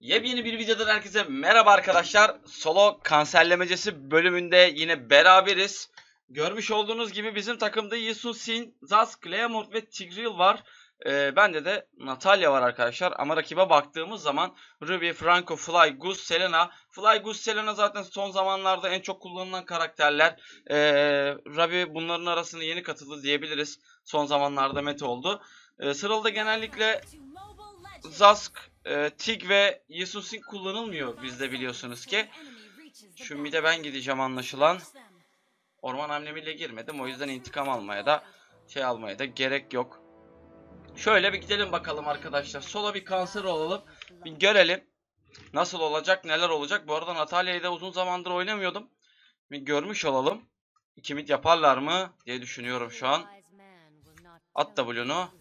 Yepyeni bir videodan herkese merhaba arkadaşlar. Solo kanserlemecesi bölümünde yine beraberiz. Görmüş olduğunuz gibi bizim takımda Yisun Sin, Zaz, Cleamort ve Tigreal var. Ee, bende de Natalia var arkadaşlar. Ama rakibe baktığımız zaman Ruby, Franco, Fly, Goose, Selena. Fly, Goose, Selena zaten son zamanlarda en çok kullanılan karakterler. Ee, Ruby bunların arasında yeni katıldı diyebiliriz. Son zamanlarda meta oldu. Ee, sıralda genellikle Zask, e, Tig ve Yesusin kullanılmıyor bizde biliyorsunuz ki. Şu mide ben gideceğim anlaşılan. Orman hamlemiyle girmedim o yüzden intikam almaya da şey almaya da gerek yok. Şöyle bir gidelim bakalım arkadaşlar. Sola bir kanser olalım. Bir görelim. Nasıl olacak neler olacak. Bu arada Natalia'yı da uzun zamandır oynamıyordum. Bir görmüş olalım. İki mid yaparlar mı diye düşünüyorum şu an. At W'nu.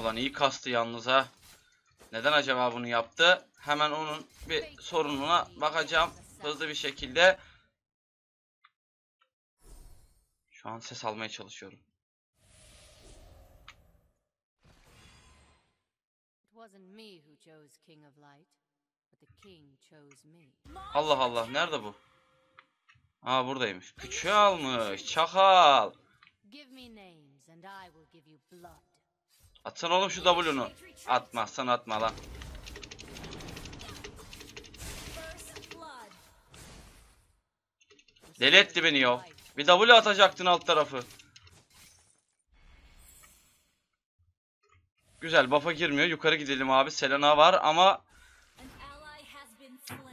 Ulan iyi kastı yalnız ha. Neden acaba bunu yaptı? Hemen onun bir sorununa bakacağım. Hızlı bir şekilde. Şu an ses almaya çalışıyorum. Allah Allah nerede bu? Aa buradaymış. Küçüğü almış. Çakal. Give me names and I will give you blood. Atsana oğlum şu W'nu. Atmazsan atma lan. Deli etti beni ya. Bir W atacaktın alt tarafı. Güzel buff'a girmiyor. Yukarı gidelim abi. Selena var ama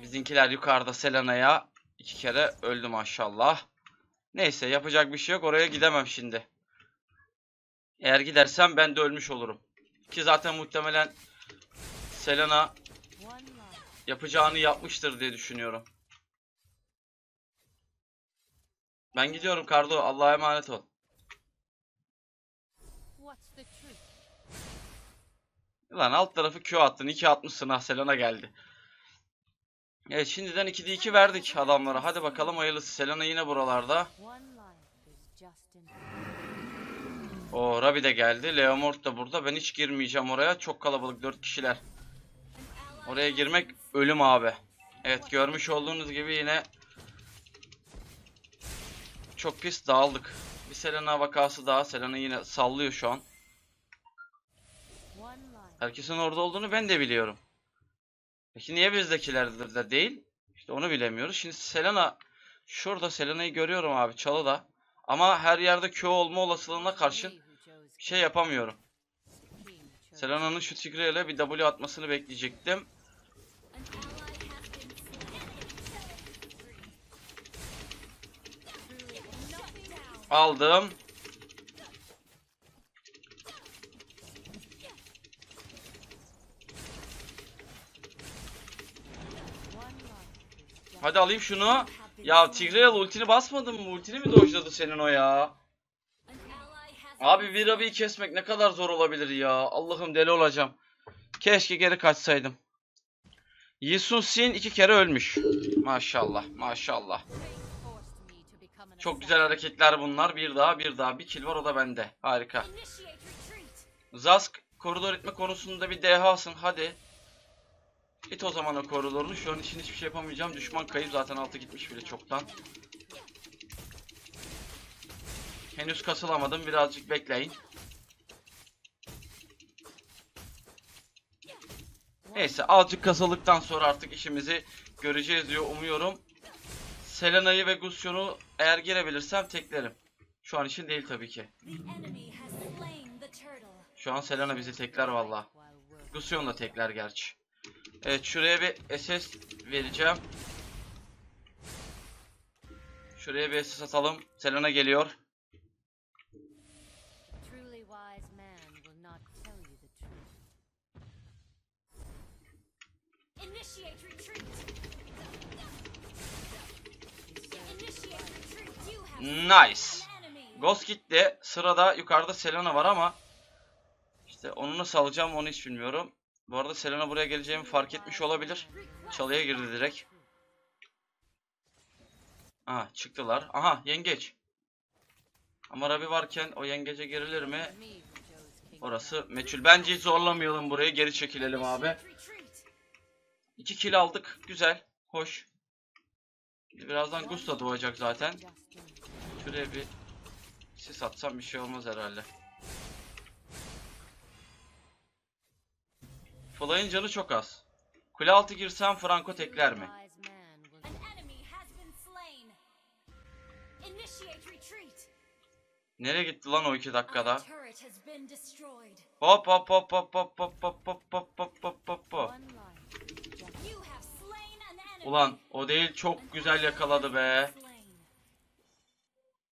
bizimkiler yukarıda Selena'ya iki kere öldü maşallah. Neyse yapacak bir şey yok. Oraya gidemem şimdi. Eğer gidersem ben de ölmüş olurum. Ki zaten muhtemelen Selena yapacağını yapmıştır diye düşünüyorum. Ben gidiyorum Kardo. Allah'a emanet ol. Lan alt tarafı Q attın. 2 atmışsın ah Selena geldi. Evet şimdiden 2'de 2 verdik adamlara. Hadi bakalım hayırlısı. Selena yine buralarda. O Rabi de geldi. Leomort da burada. Ben hiç girmeyeceğim oraya. Çok kalabalık 4 kişiler. Oraya girmek ölüm abi. Evet görmüş olduğunuz gibi yine çok pis dağıldık. Bir Selena vakası daha. Selena yine sallıyor şu an. Herkesin orada olduğunu ben de biliyorum. Peki niye bizdekilerde de değil? İşte onu bilemiyoruz. Şimdi Selena şurada Selena'yı görüyorum abi çalıda. Ama her yerde Q olma olasılığına karşın şey yapamıyorum. Selena'nın şu tigreyle bir W atmasını bekleyecektim. Aldım. Hadi alayım şunu. Ya Tigreal ultini basmadın mı? Ultini mi dojladı senin o ya? Abi bir abiyi kesmek ne kadar zor olabilir ya. Allah'ım deli olacağım. Keşke geri kaçsaydım. Yisun Sin iki kere ölmüş. Maşallah, maşallah. Çok güzel hareketler bunlar. Bir daha, bir daha. Bir kill var o da bende. Harika. Zask koridor itme konusunda bir dehasın. Hadi. İt o zaman o koridorunu. Şu an için hiçbir şey yapamayacağım. Düşman kayıp zaten altı gitmiş bile çoktan. Henüz kasılamadım. Birazcık bekleyin. Neyse azıcık kasıldıktan sonra artık işimizi göreceğiz diyor umuyorum. Selena'yı ve Gusion'u eğer girebilirsem teklerim. Şu an için değil tabii ki. Şu an Selena bizi tekler valla. Gusion da tekler gerçi. Evet şuraya bir SS vereceğim. Şuraya bir SS atalım. Selena geliyor. Nice. Ghost gitti. Sırada yukarıda Selena var ama işte onu nasıl alacağım onu hiç bilmiyorum. Bu arada Selena buraya geleceğimi fark etmiş olabilir. Çalıya girdi direkt. Aha çıktılar. Aha yengeç. Ama Rabi varken o yengece girilir mi? Orası meçhul. Bence zorlamayalım burayı. Geri çekilelim abi. Initiate retreat. 2 kill aldık. Güzel. Hoş. Birazdan Gusta doğacak zaten. Şuraya bir sis atsam bir şey olmaz herhalde. Fly'ın canı çok az. Kule altı girsem Franco tekler mi? Nereye gitti lan o iki dakikada? Hop hop hop hop hop hop hop hop hop hop hop hop. Ulan o değil çok güzel yakaladı be.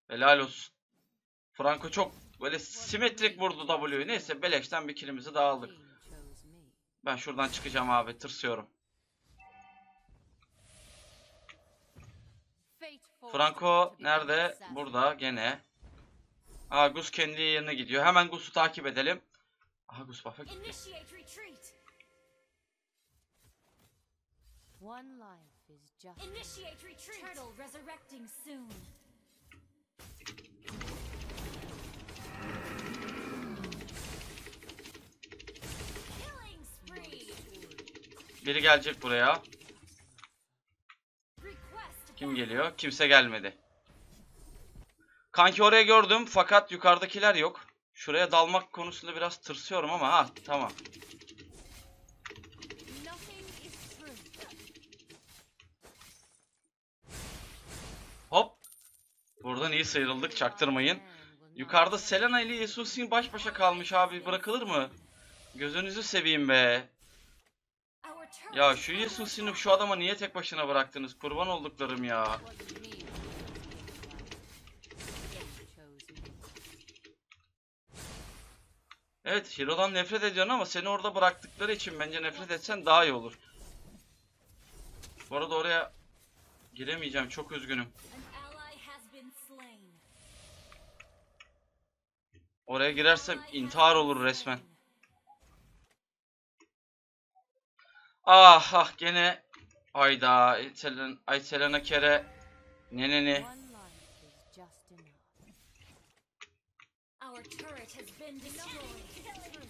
Helal olsun. Franco çok böyle simetrik vurdu W'yu. Neyse beleşten bir killimizi daha aldık. Ben şuradan çıkacağım abi tırsıyorum. Franco nerede? Burada gene. Aa Gus kendi yerine gidiyor. Hemen Gus'u takip edelim. Aha Gus retreat. One life is just Initiate retreat. Turtle resurrecting soon. Biri gelecek buraya. Kim geliyor? Kimse gelmedi. Kanki oraya gördüm fakat yukarıdakiler yok. Şuraya dalmak konusunda biraz tırsıyorum ama ha tamam. Hop. Buradan iyi sıyrıldık çaktırmayın. Yukarıda Selena ile Yesusin baş başa kalmış abi bırakılır mı? Gözünüzü seveyim be. Ya şu attack. şu adama niye tek başına bıraktınız? Kurban olduklarım ya. Evet Hiro'dan nefret ediyorsun ama seni orada bıraktıkları için bence nefret etsen daha iyi olur. Bu arada oraya giremeyeceğim çok üzgünüm. Oraya girersem intihar olur resmen. Ah ah gene. Hayda. Itelen, Ayselena kere. Ne ne.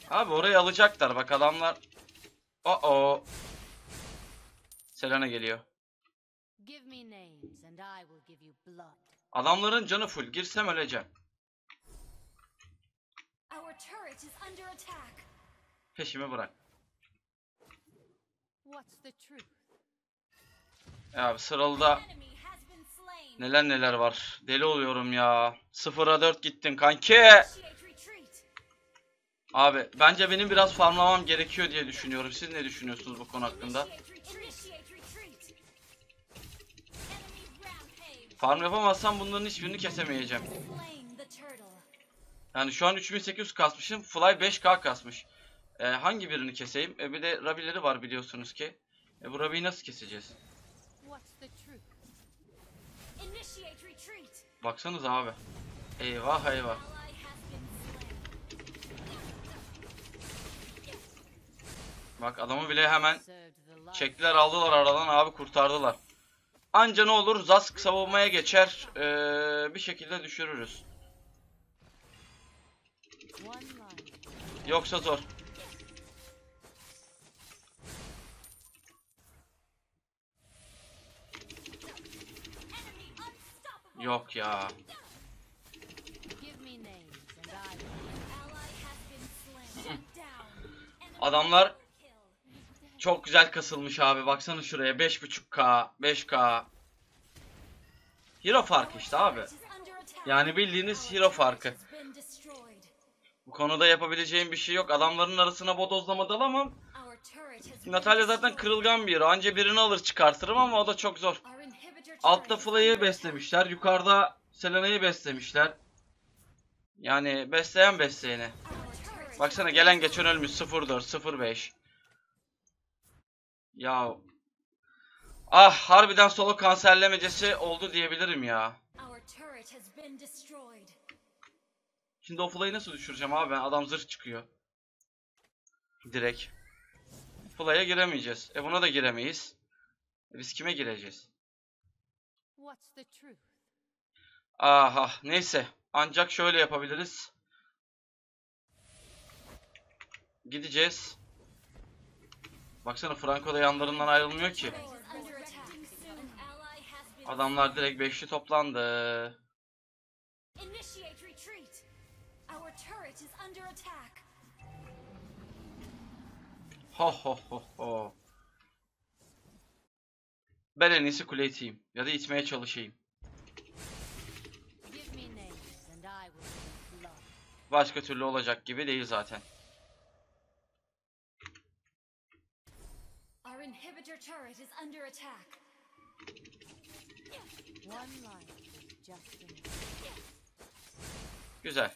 Abi orayı alacaklar. Bak adamlar. Oh oh. Selena geliyor. Adamların canı full. Girsem öleceğim. Peşimi bırak. Ya abi sıralıda neler neler var Deli oluyorum ya 0'a 4 gittin kanki. Abi bence benim biraz farmlamam gerekiyor diye düşünüyorum siz ne düşünüyorsunuz bu konu hakkında. Farm yapamazsam bunların hiçbirini kesemeyeceğim. Yani şu an 3800 kasmışım. Fly 5k kasmış. Ee, hangi birini keseyim? E, bir de Rabi'leri var biliyorsunuz ki. E, bu Rabi'yi nasıl keseceğiz? Baksanız abi. Eyvah eyvah. Bak adamı bile hemen çektiler aldılar aradan abi kurtardılar. Anca ne olur Zask savunmaya geçer. ee, bir şekilde düşürürüz. Yoksa zor. Down. Enemy Adamlar çok güzel kasılmış abi. Baksana şuraya 5.5k, 5k. Hero farkı işte abi. Yani bildiğiniz hero farkı. Bu konuda yapabileceğim bir şey yok. Adamların arasına bodozlama dalamam. Natalya zaten kırılgan bir hero. Anca birini alır çıkartırım ama o da çok zor. Altta under beslemişler. Yukarıda Selena'yı beslemişler. Yani besleyen besleyeni. Baksana gelen geçen ölmüş 04 05. Ya Ah harbiden solo kanserlemecesi oldu diyebilirim ya. Şimdi o Fly'ı nasıl düşüreceğim abi ben adam zırh çıkıyor. Direkt. Fly'a giremeyeceğiz. E buna da giremeyiz. E biz kime gireceğiz? What's the truth? Aha neyse. Ancak şöyle yapabiliriz. gideceğiz. Baksana Franco da yanlarından ayrılmıyor ki. Adamlar direkt beşli toplandı. Ho ho ho ho. Ben en iyisi kule iteyim. Ya da itmeye çalışayım. Başka türlü olacak gibi değil zaten. Our inhibitor turret is under attack. One life is just enough. Güzel.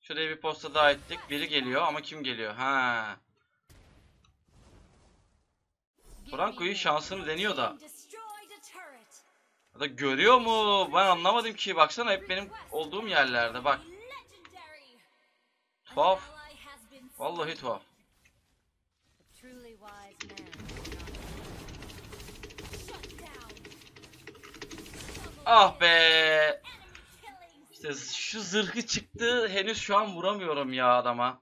Şuraya bir posta daha ettik. Biri geliyor ama kim geliyor? Ha. Franco'yu şansını deniyor da. Ya da görüyor mu? Ben anlamadım ki. Baksana hep benim olduğum yerlerde. Bak. Tuhaf. Vallahi tuhaf. Ah be. İşte şu zırhı çıktı. Henüz şu an vuramıyorum ya adama.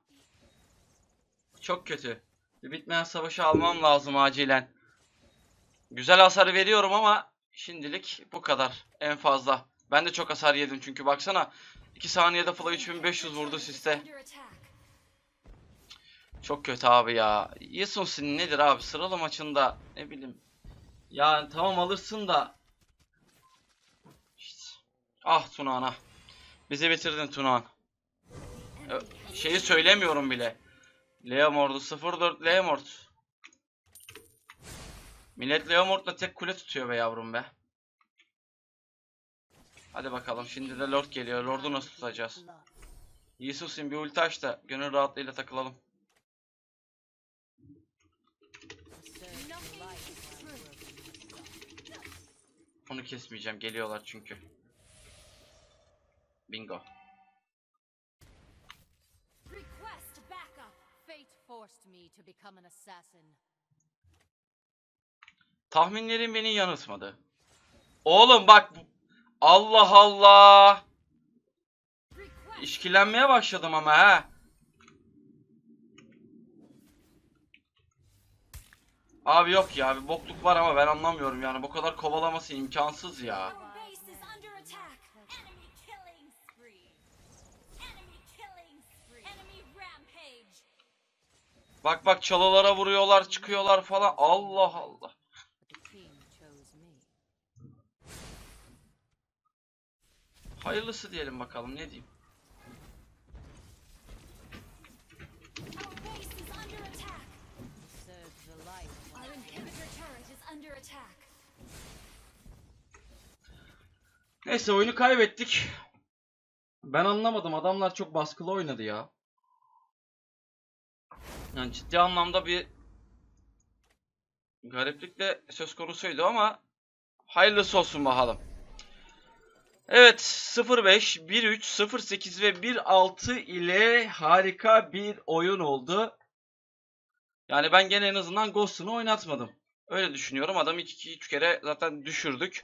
Çok kötü. Bitmeyen savaşı almam lazım acilen. Güzel hasar veriyorum ama şimdilik bu kadar. En fazla. Ben de çok hasar yedim çünkü baksana. 2 saniyede Fla 3500 vurdu siste. Çok kötü abi ya. Yasun Sin nedir abi? Sıralı maçında ne bileyim. Yani tamam alırsın da. İşte. Ah Tunağan ah. Bizi bitirdin Tunağan. Şeyi söylemiyorum bile. Leomord'u 04 Leomord. Millet Leomord'la tek kule tutuyor be yavrum be. Hadi bakalım şimdi de Lord geliyor. Lord'u nasıl tutacağız? Blood. Yisusin bir ulti aç da gönül rahatlığıyla takılalım. Onu kesmeyeceğim. Geliyorlar çünkü. Bingo. Request backup. Fate forced me to become an assassin. Tahminlerim beni yanıltmadı. Oğlum bak. Allah Allah. İşkilenmeye başladım ama ha. Abi yok ya bir bokluk var ama ben anlamıyorum yani bu kadar kovalaması imkansız ya. Bak bak çalılara vuruyorlar çıkıyorlar falan. Allah Allah. But the king chose me. Hayırlısı diyelim bakalım ne diyeyim. Neyse oyunu kaybettik. Ben anlamadım. Adamlar çok baskılı oynadı ya. Yani ciddi anlamda bir gariplik de söz konusuydu ama hayırlısı olsun bakalım. Evet 05, 13, 08 ve 16 ile harika bir oyun oldu. Yani ben gene en azından Ghost'unu oynatmadım. Öyle düşünüyorum. Adamı 2-3 kere zaten düşürdük.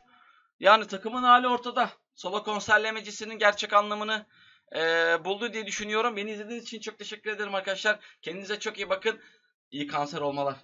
Yani takımın hali ortada. Solo konserlemecisinin gerçek anlamını eee, buldu diye düşünüyorum. Beni izlediğiniz için çok teşekkür ederim arkadaşlar. Kendinize çok iyi bakın. İyi kanser olmalar.